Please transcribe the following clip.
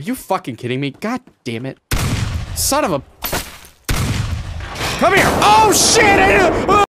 Are you fucking kidding me? God damn it. Son of a... Come here! Oh shit!